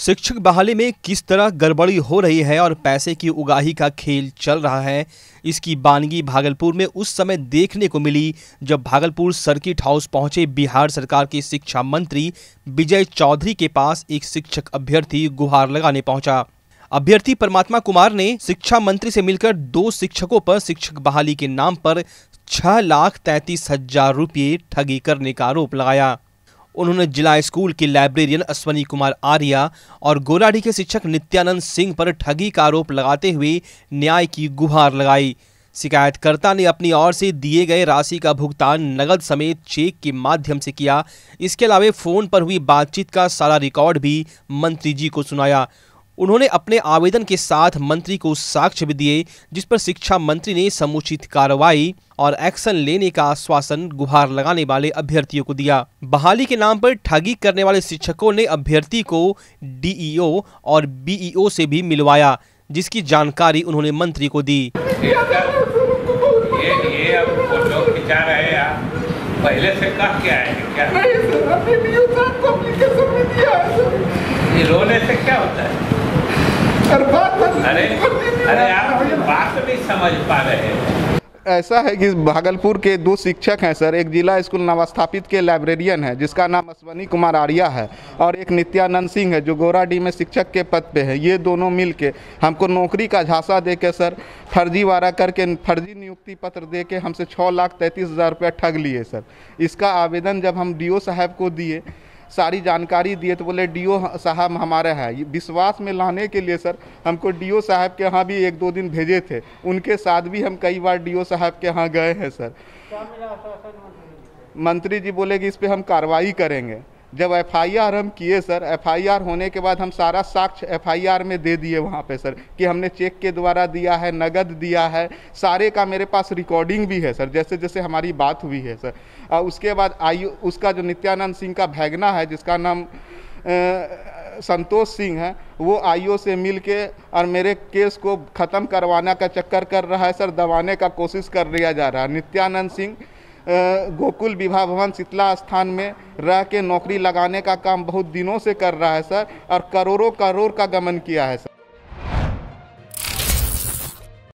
शिक्षक बहाली में किस तरह गड़बड़ी हो रही है और पैसे की उगाही का खेल चल रहा है, इसकी बानगी भागलपुर में उस समय देखने को मिली जब भागलपुर सर्किट हाउस पहुँचे बिहार सरकार के शिक्षा मंत्री विजय चौधरी के पास एक शिक्षक अभ्यर्थी गुहार लगाने पहुँचा। अभ्यर्थी परमात्मा कुमार ने शिक्षा मंत्री से मिलकर दो शिक्षकों पर शिक्षक बहाली के नाम पर छह लाख तैतीस हज़ार रुपये ठगी करने का आरोप लगाया। उन्होंने जिला स्कूल की लाइब्रेरियन अश्वनी कुमार आर्या और गोराडी के शिक्षक नित्यानंद सिंह पर ठगी का आरोप लगाते हुए न्याय की गुहार लगाई। शिकायतकर्ता ने अपनी ओर से दिए गए राशि का भुगतान नगद समेत चेक के माध्यम से किया। इसके अलावा फ़ोन पर हुई बातचीत का सारा रिकॉर्ड भी मंत्री जी को सुनाया। उन्होंने अपने आवेदन के साथ मंत्री को साक्ष्य भी दिए जिस पर शिक्षा मंत्री ने समुचित कार्रवाई और एक्शन लेने का आश्वासन गुहार लगाने वाले अभ्यर्थियों को दिया। बहाली के नाम पर ठगी करने वाले शिक्षकों ने अभ्यर्थी को डीईओ और बीईओ से भी मिलवाया जिसकी जानकारी उन्होंने मंत्री को दी। ये ये अब रहे आप पहले से कह के आए हैं क्या? नहीं सर हमने साहब को एप्लीकेशन में दिया है सर ये रोने से क्या होता है? अरे अरे आप बात समझ पा रहे हैं ऐसा है कि भागलपुर के दो शिक्षक हैं, सर। एक जिला स्कूल नवस्थापित के लाइब्रेरियन है, जिसका नाम अश्वनी कुमार आर्या है, और एक नित्यानंद सिंह है, जो गोराडी में शिक्षक के पद पे है। ये दोनों मिल के हमको नौकरी का झांसा दे के सर फर्जीवाड़ा करके, फर्जी नियुक्ति पत्र दे के हमसे छः लाख तैंतीस हज़ार रुपया ठग लिए, सर। इसका आवेदन जब हम डीओ साहब को दिए सारी जानकारी दिए तो बोले डीओ साहब हमारे हैं। ये विश्वास में लाने के लिए सर हमको डीओ साहब के यहाँ भी एक दो दिन भेजे थे। उनके साथ भी हम कई बार डीओ साहब के यहाँ गए हैं सर। मंत्री? जी बोले कि इस पर हम कार्रवाई करेंगे। जब एफआईआर हम किए, सर एफआईआर होने के बाद हम सारा साक्ष्य एफआईआर में दे दिए वहाँ पे, सर, कि हमने चेक के द्वारा दिया है, नगद दिया है, सारे का मेरे पास रिकॉर्डिंग भी है, सर जैसे जैसे हमारी बात हुई है, सर। और उसके बाद आई उसका जो नित्यानंद सिंह का भैगना है, जिसका नाम संतोष सिंह है, वो आईओ से मिल के और मेरे केस को ख़त्म करवाने का चक्कर कर रहा है, सर, दबाने का कोशिश कर लिया जा रहा है। नित्यानंद सिंह गोकुल विवाह भवन शीतला स्थान में रह के नौकरी लगाने का काम बहुत दिनों से कर रहा है, सर, और करोड़ों करोड़ का गमन किया है, sir.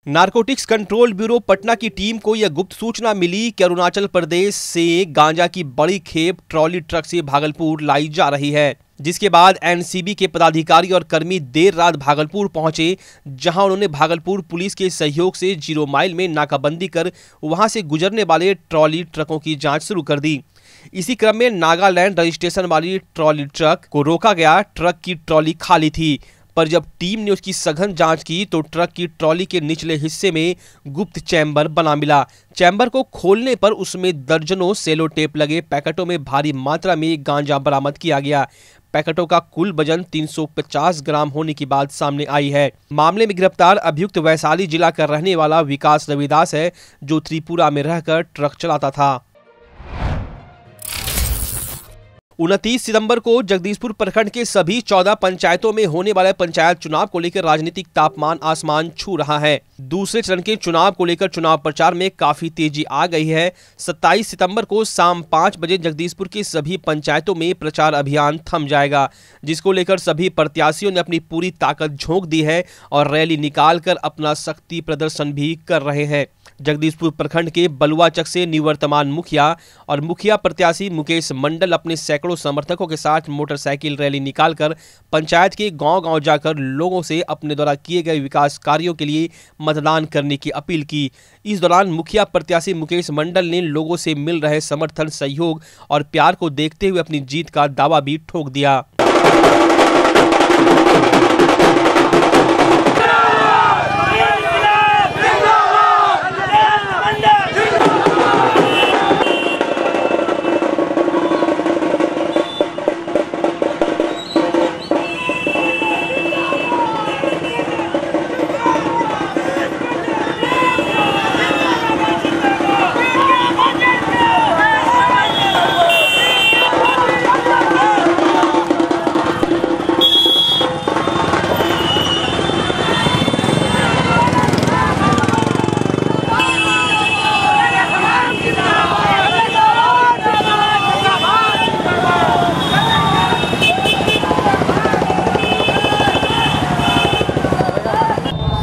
Narcotics control bureau Patna की टीम को यह गुप्त सूचना मिली कि अरुणाचल प्रदेश से गांजा की बड़ी खेप ट्रॉली ट्रक से भागलपुर लाई जा रही है। जिसके बाद एनसीबी के पदाधिकारी और कर्मी देर रात भागलपुर पहुँचे, जहाँ उन्होंने भागलपुर पुलिस के सहयोग से ज़ीरो माइल में नाकाबंदी कर वहाँ से गुजरने वाले ट्रॉली ट्रकों की जाँच शुरू कर दी। इसी क्रम में नागालैंड रजिस्ट्रेशन वाली ट्रॉली ट्रक को रोका गया। ट्रक की ट्रॉली खाली थी, पर जब टीम ने उसकी सघन जाँच की तो ट्रक की ट्रॉली के निचले हिस्से में गुप्त चैम्बर बना मिला। चैम्बर को खोलने पर उसमें दर्जनों सेलो टेप लगे, पैकेटों में भारी मात्रा में गांजा बरामद किया गया। पैकेटों का कुल वज़न 350 ग्राम होने की बात सामने आई है। मामले में गिरफ़्तार अभियुक्त वैशाली जिला का रहने वाला विकास रविदास है, जो त्रिपुरा में रहकर ट्रक चलाता था। उनतीस सितंबर को जगदीशपुर प्रखंड के सभी चौदह पंचायतों में होने वाले पंचायत चुनाव को लेकर राजनीतिक तापमान आसमान छू रहा है। दूसरे चरण के चुनाव को लेकर चुनाव प्रचार में काफ़ी तेज़ी आ गई है। 27 सितंबर को शाम पाँच बजे जगदीशपुर के सभी पंचायतों में प्रचार अभियान थम जाएगा, जिसको लेकर सभी प्रत्याशियों ने अपनी पूरी ताकत झोंक दी है और रैली निकालकर अपना शक्ति प्रदर्शन भी कर रहे हैं। जगदीशपुर प्रखंड के बलुआचक से निवर्तमान मुखिया और मुखिया प्रत्याशी मुकेश मंडल अपने सैकड़ों समर्थकों के साथ मोटरसाइकिल रैली निकालकर पंचायत के गांव-गांव जाकर लोगों से अपने द्वारा किए गए विकास कार्यों के लिए मतदान करने की अपील की। इस दौरान मुखिया प्रत्याशी मुकेश मंडल ने लोगों से मिल रहे समर्थन, सहयोग और प्यार को देखते हुए अपनी जीत का दावा भी ठोक दिया।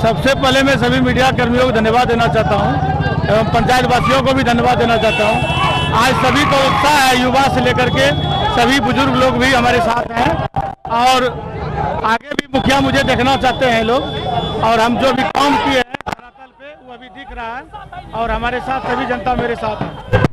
सबसे पहले मैं सभी मीडिया कर्मियों को धन्यवाद देना चाहता हूँ एवं पंचायत वासियों को भी धन्यवाद देना चाहता हूँ। आज सभी को उत्साह है, युवा से लेकर के सभी बुज़ुर्ग लोग भी हमारे साथ हैं और आगे भी मुखिया मुझे देखना चाहते हैं लोग और हम जो भी काम किए हैं धरातल पे, वो अभी दिख रहा है और हमारे साथ सभी जनता मेरे साथ है।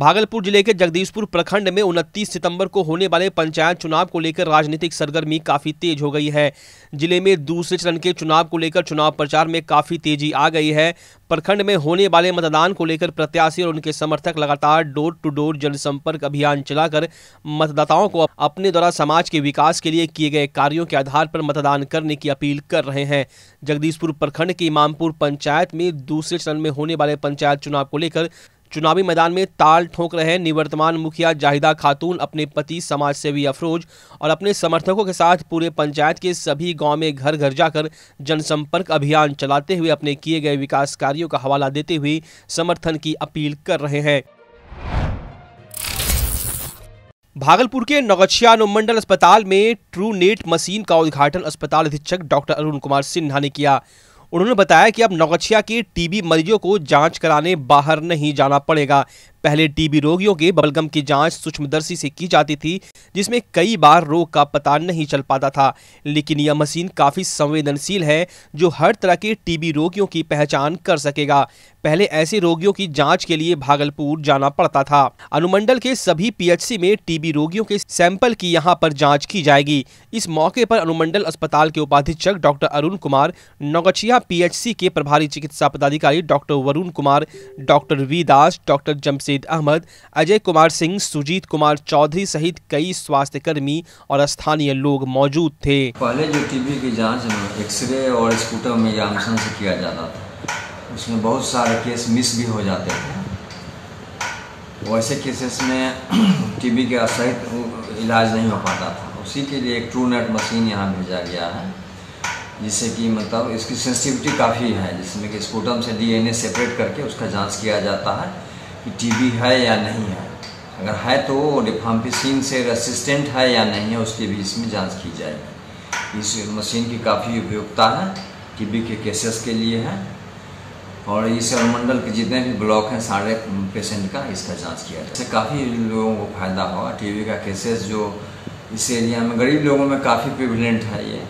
भागलपुर ज़िले के जगदीशपुर प्रखंड में 29 सितंबर को होने वाले पंचायत चुनाव को लेकर राजनीतिक सरगर्मी काफ़ी तेज हो गई है। ज़िले में दूसरे चरण के चुनाव को लेकर चुनाव प्रचार में काफ़ी तेज़ी आ गई है। प्रखंड में होने वाले मतदान को लेकर प्रत्याशी और उनके समर्थक लगातार डोर टू डोर जनसंपर्क अभियान चलाकर मतदाताओं को अपने द्वारा समाज के विकास के लिए किए गए कार्यों के आधार पर मतदान करने की अपील कर रहे हैं। जगदीशपुर प्रखंड के इमामपुर पंचायत में दूसरे चरण में होने वाले पंचायत चुनाव को लेकर चुनावी मैदान में ताल ठोक रहे निवर्तमान मुखिया जाहिदा खातून अपने पति समाज सेवी अफरोज और अपने समर्थकों के साथ पूरे पंचायत के सभी गाँव में घर घर जाकर जनसंपर्क अभियान चलाते हुए अपने किए गए विकास कार्यों का हवाला देते हुए समर्थन की अपील कर रहे हैं। भागलपुर के नौगछिया अनुमंडल अस्पताल में ट्रू नेट मशीन का उद्घाटन अस्पताल अधीक्षक डॉक्टर अरुण कुमार सिन्हा ने किया। उन्होंने बताया कि अब नौगछिया के टीबी मरीजों को जाँच कराने बाहर नहीं जाना पड़ेगा। पहले टीबी रोगियों के बलगम की जाँच सूक्ष्मदर्शी से की जाती थी, जिसमें कई बार रोग का पता नहीं चल पाता था। लेकिन यह मशीन काफ़ी संवेदनशील है, जो हर तरह के टीबी रोगियों की पहचान कर सकेगा। पहले ऐसे रोगियों की जाँच के लिए भागलपुर जाना पड़ता था। अनुमंडल के सभी पीएचसी में टीबी रोगियों के सैंपल की यहाँ पर जाँच की जाएगी। इस मौके पर अनुमंडल अस्पताल के उपाधीक्षक डॉक्टर अरुण कुमार, नौगछिया पीएचसी के प्रभारी चिकित्सा पदाधिकारी doctor Varun Kumar, doctor V Das, doctor Jamshed Ahmad, Ajay Kumar Singh, Sujeet Kumar Chaudhary सहित कई स्वास्थ्यकर्मी और स्थानीय लोग मौजूद थे। पहले जो टीबी की जाँच एक्सरे और स्कूटोमियामेशन से किया जाता था, उसमें बहुत सारे केस मिस भी हो जाते थे। वैसे केसेस में टीबी के सहित इलाज नहीं हो पाता था। उसी के लिए एक ट्रू नेट मशीन यहाँ भेजा गया है, जिससे कि मतलब इसकी सेंसिटिविटी काफ़ी है, जिसमें कि स्पूटम से डीएनए सेपरेट करके उसका जाँच किया जाता है। कि टीबी है या नहीं है। अगर है तो वो डिफाम्पिसिन से रेसिस्टेंट है या नहीं है, उसकी भी इसमें जाँच की जाएगी। इस मशीन की काफ़ी उपयोगिता है, टीबी के केसेस के लिए है। और इस अनुमंडल के जितने भी ब्लॉक हैं, सारे पेशेंट का इसका जाँच किया जाए। इससे काफ़ी लोगों को फ़ायदा होगा टीबी का केसेस जो इस एरिया में, गरीब लोगों में काफ़ी प्रिविलेंट है ये।